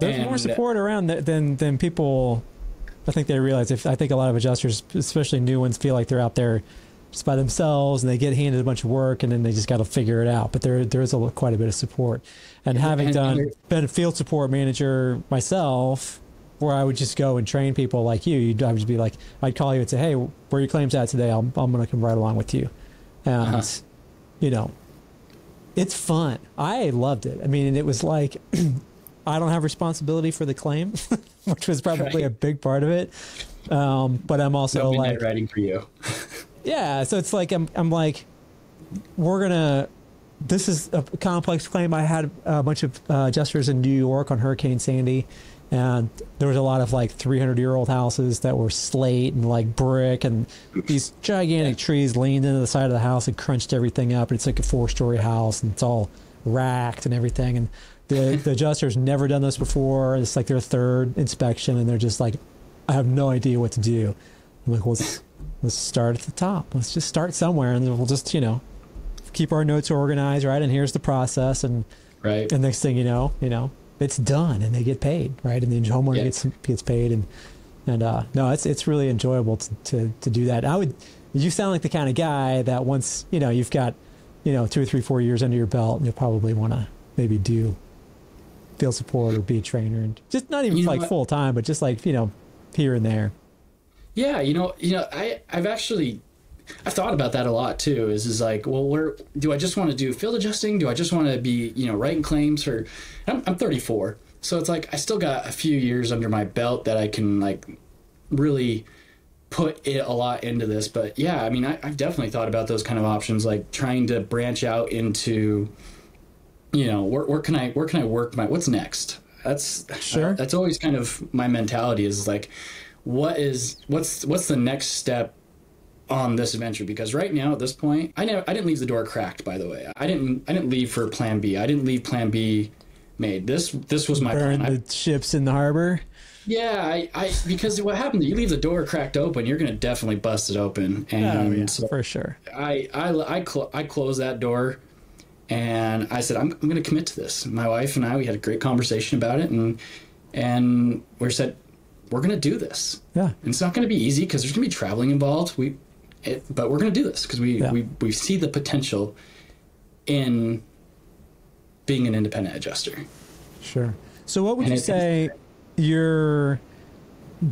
There's more support around th- than than people. I think they realize. If I think a lot of adjusters, especially new ones, feel like they're out there just by themselves and they get handed a bunch of work and then they just got to figure it out. But there there is a, quite a bit of support. And having And- done and- been a field support manager myself, where I would just go and train people like you, you'd, I would just be like, I'd call you and say, hey, where are your claims at today? I'm I'm gonna come right along with you, and Uh-huh. you know, it's fun. I loved it. I mean, it was like. I don't have responsibility for the claim, which was probably Right. a big part of it. Um, but I'm also No like, writing for you. yeah, so it's like I'm I'm like we're gonna. This is a complex claim. I had a bunch of uh, adjusters in New York on Hurricane Sandy, and there was a lot of like 300 year old houses that were slate and like brick, and these gigantic trees leaned into the side of the house and crunched everything up. And it's like a four story house, and it's all racked and everything. And the the adjusters never done this before. It's like their third inspection, and they're just like, I have no idea what to do. I'm like, well, let's, let's start at the top. Let's just start somewhere, and we'll just, you know, keep our notes organized, right? And here's the process, and Right. and next thing you know, you know, it's done, and they get paid, right? And the homeowner Yeah. gets gets paid, and and uh, no, it's it's really enjoyable to, to to do that. I would, you sound like the kind of guy that once you know you've got, you know, two or three, four years under your belt, and you'll probably want to maybe do field support or be a trainer, and just not even You like full time, but just like you know, here and there. Yeah, you know, you know, I I've actually I've thought about that a lot too. Is is like, well, where do I just want to do field adjusting? Do I just want to be, you know, writing claims for? I'm, I'm 34, so it's like I still got a few years under my belt that I can like really put it a lot into this. But yeah, I mean, I, I've definitely thought about those kind of options, like trying to branch out into, you know, where, where can I where can I work my what's next? That's Sure. That's always kind of my mentality is like, what is what's what's the next step on this adventure because right now at this point I never I didn't leave the door cracked by the way. I didn't I didn't leave for plan B. I didn't leave plan B made. This this was my Burn plan. I, the ships in the harbor. yeah, I, I because what happened you leave the door cracked open, you're going to definitely bust it open oh, and so for sure. I I I, cl- I closed that door and I said I'm, I'm going to commit to this. My wife and I we had a great conversation about it and and we said we're going to do this. Yeah. And it's not going to be easy because there's going to be traveling involved. We, it, but we're going to do this because we, Yeah. we we see the potential in being an independent adjuster. Sure. So, what would And you it- say your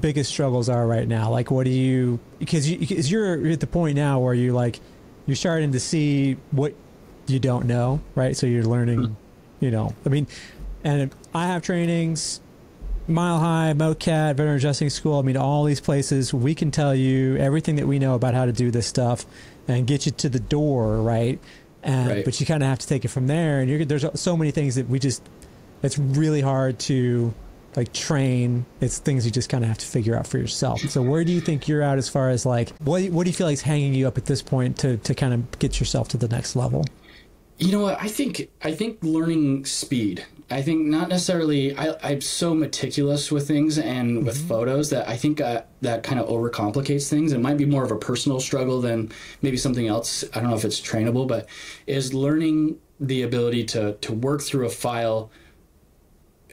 biggest struggles are right now? Like, what do you because you because you're at the point now where you like you're starting to see what you don't know, right? So you're learning, hmm. you know. I mean, and I have trainings. Mile High, MoCat, Veteran Adjusting School. I mean, all these places, we can tell you everything that we know about how to do this stuff and get you to the door, right? And, Right. But you kind of have to take it from there. And you're, there's so many things that we just, it's really hard to like train. It's things you just kind of have to figure out for yourself. So where do you think you're at as far as like, what, what do you feel like is hanging you up at this point to, to kind of get yourself to the next level? You know what? I think I think learning speed. I think not necessarily. I, I'm so meticulous with things and with photos that I think uh, that kind of overcomplicates things. It might be more of a personal struggle than maybe something else. I don't know if it's trainable, but is learning the ability to to work through a file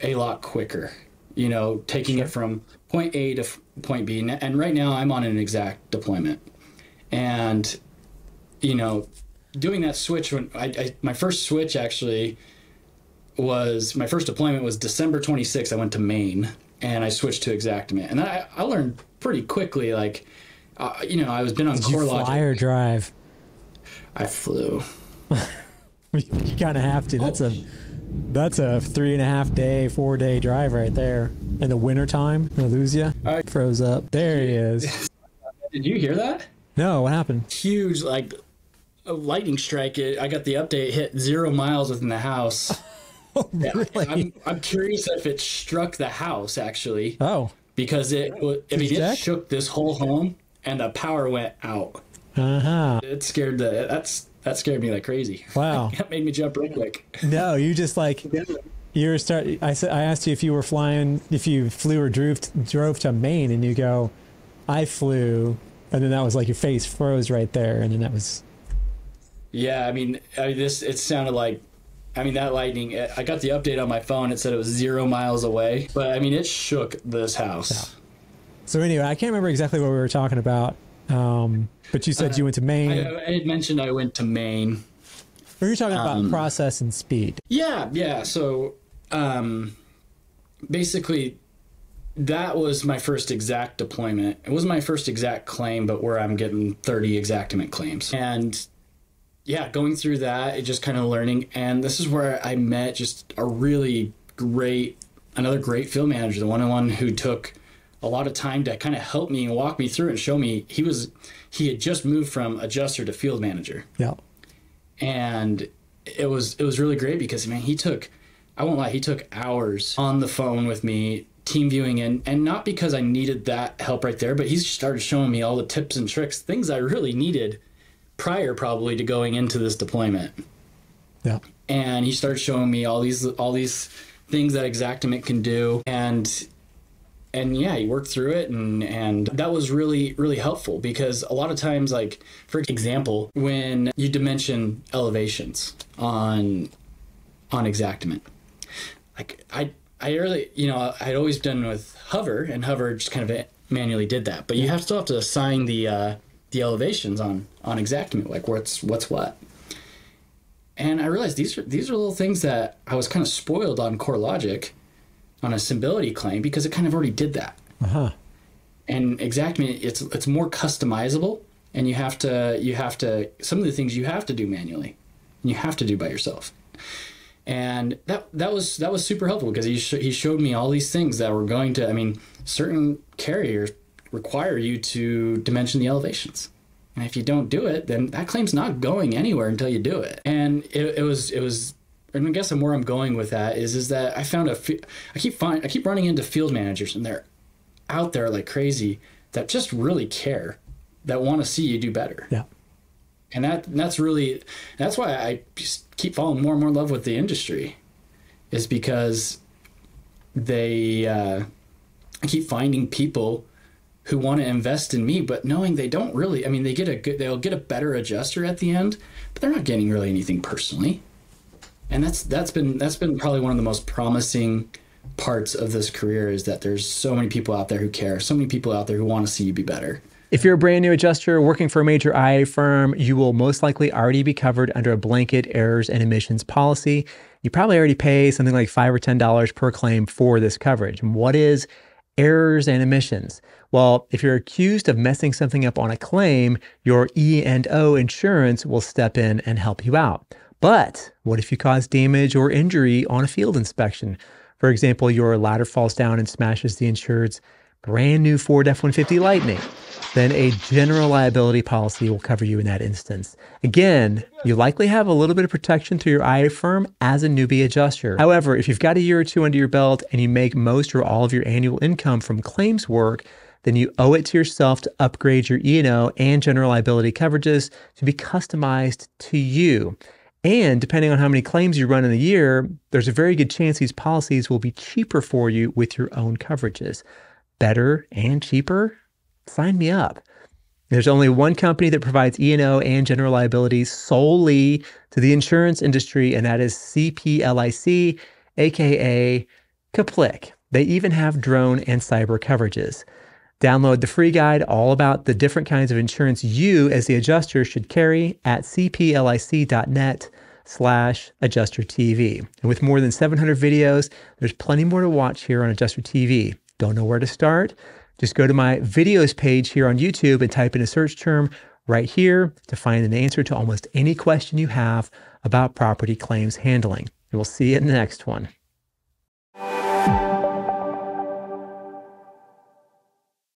a lot quicker. You know, taking it from point A to point B. And right now, I'm on an exact deployment, and you know, doing that switch when I, I my first switch actually was my first deployment was December 26th. I went to Maine and I switched to Xactimate, and I I learned pretty quickly. Like, uh, you know, I was been on Did you fly Logic. or drive? I flew. You kind of have to. That's a that's a three and a half day, four day drive right there. In the wintertime, I lose you. All right. Froze up. There he is. Did you hear that? No, what happened? Huge like a lightning strike. It, I got the update. It hit zero miles within the house. Oh, really? I'm I'm curious if it struck the house actually oh, because it I mean it shook this whole home and the power went out. uh huh. It scared the that's that scared me like crazy. Wow. that made me jump real quick. No, you just like you were start. I said I asked you if you were flying, if you flew or drove drove to Maine, and you go, I flew, and then that was like your face froze right there, and then that was Yeah, I mean, I mean, this it sounded like I mean, that lightning, I got the update on my phone. It said it was zero miles away, but I mean, it shook this house. So anyway, I can't remember exactly what we were talking about. Um, but you said you went to Maine. I, I had mentioned I went to Maine. Or you're talking about process and speed. Yeah, yeah. So um, basically, that was my first exact deployment. It was my first exact claim, but where I'm getting 30 Xactimate claims. And yeah, going through that, it just kind of learning. And this is where I met just a really great, another great field manager, the one on one who took a lot of time to kind of help me and walk me through and show me. He was, he had just moved from adjuster to field manager. Yeah. And it was, it was really great because, man, he took, I won't lie, he took hours on the phone with me team viewing and and not because I needed that help right there, but he started showing me all the tips and tricks, things I really needed prior probably to going into this deployment. Yeah. And he starts showing me all these all these things that Xactimate can do and and yeah, he worked through it and and that was really really helpful because a lot of times like for example, when you dimension elevations on on Xactimate, like I I really, you know, I'd always done with Hover, and Hover just kind of manually did that. But you have still have to assign the uh, the elevations on on Xactimate, like what's what's what. And I realized these are these are little things that I was kind of spoiled on Core Logic, on a Symbility claim because it kind of already did that. Uh-huh. And Xactimate, it's it's more customizable, and you have to you have to some of the things you have to do manually, and you have to do by yourself and that that was that was super helpful because he sh- he showed me all these things that were going to I mean certain carriers require you to dimension the elevations. And if you don't do it then that claim's not going anywhere until you do it. And it, it was it was and I guess where I'm going with that is is that I found a I keep find I keep running into field managers and they're out there like crazy that just really care that want to see you do better. Yeah. And that that's really that's why I keep falling more and more in love with the industry, is because they uh, I keep finding people who want to invest in me, but knowing they don't really. I mean, they get a good, they'll get a better adjuster at the end, but they're not getting really anything personally. And that's that's been that's been probably one of the most promising parts of this career is that there's so many people out there who care, so many people out there who want to see you be better. If you're a brand new adjuster working for a major IA firm, you will most likely already be covered under a blanket errors and omissions policy. You probably already pay something like five or ten dollars per claim for this coverage. And what is errors and omissions? Well, if you're accused of messing something up on a claim, your E&O insurance will step in and help you out. But what if you cause damage or injury on a field inspection? For example, your ladder falls down and smashes the insured's brand new Ford F-150 Lightning then a general liability policy will cover you in that instance. Again, you likely have a little bit of protection through your IA firm as a newbie adjuster. However, if you've got a year or two under your belt and you make most or all of your annual income from claims work, then you owe it to yourself to upgrade your E&O and general liability coverages to be customized to you. And depending on how many claims you run in a year, there's a very good chance these policies will be cheaper for you with your own coverages. Better and cheaper? sign me up. There's only one company that provides E&O and general liability solely to the insurance industry, and that is CPLIC, aka Kaplik. They even have drone and cyber coverages. Download the free guide all about the different kinds of insurance you as the adjuster should carry at cplic.net slash adjuster TV. And with more than 700 videos, there's plenty more to watch here on Adjuster TV. Don't know where to start? Just go to my videos page here on YouTube and type in a search term right here to find an answer to almost any question you have about property claims handling. And we'll see you in the next one.